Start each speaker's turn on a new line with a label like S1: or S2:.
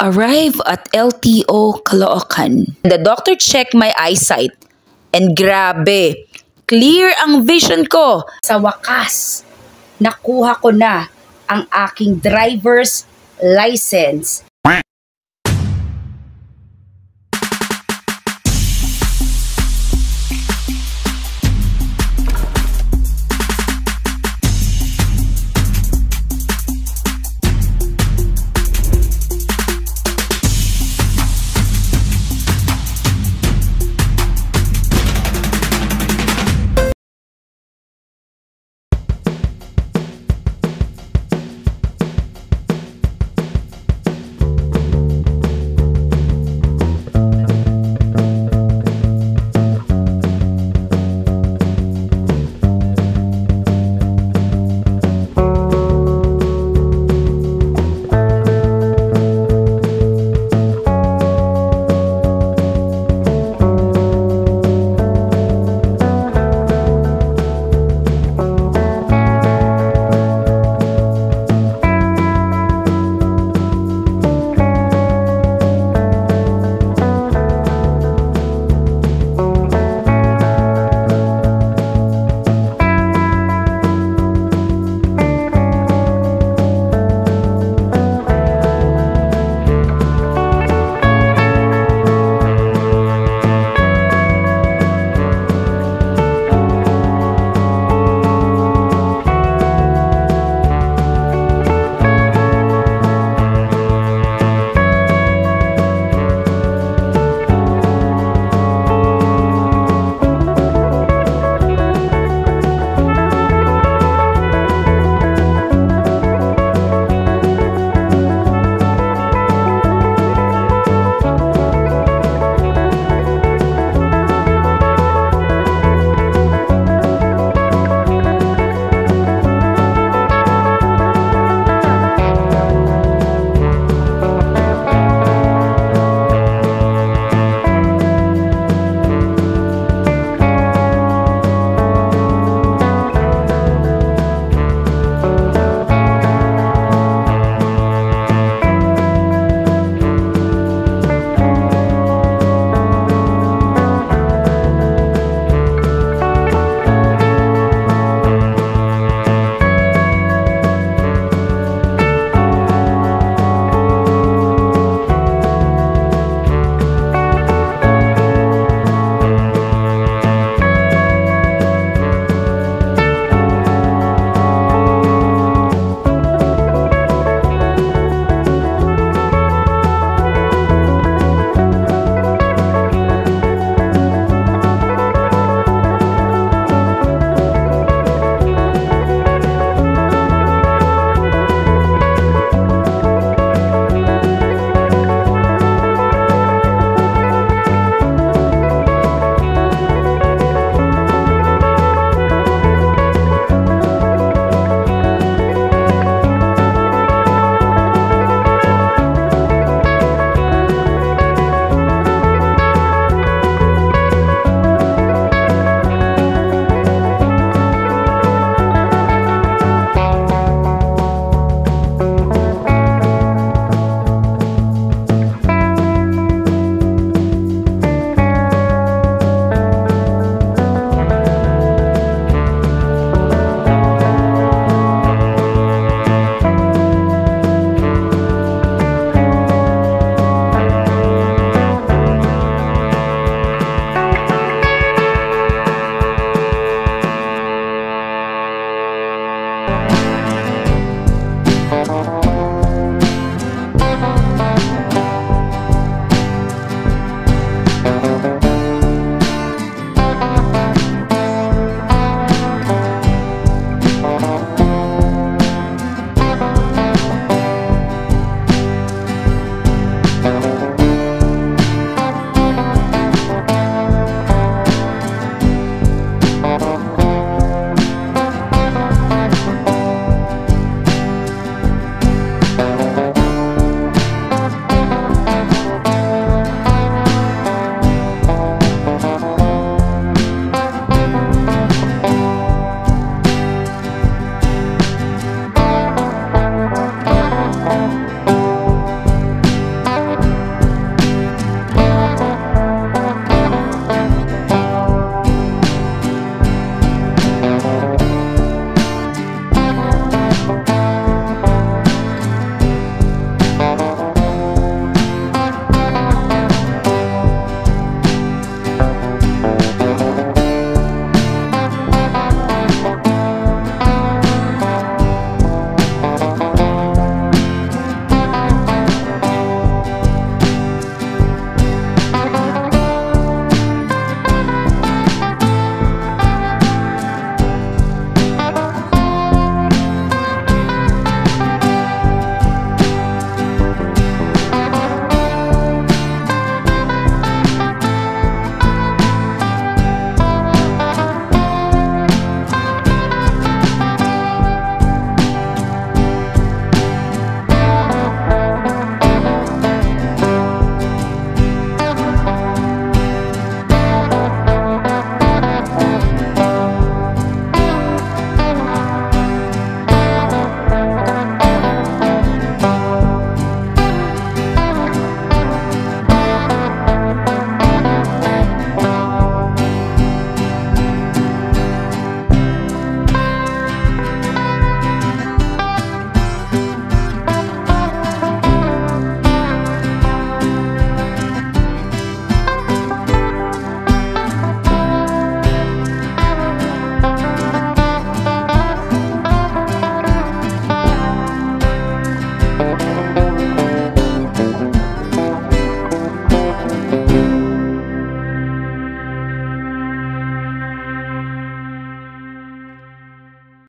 S1: arrive at LTO Caloocan. The doctor checked my eyesight and grabe, clear ang vision ko. Sa wakas, nakuha ko na ang aking driver's license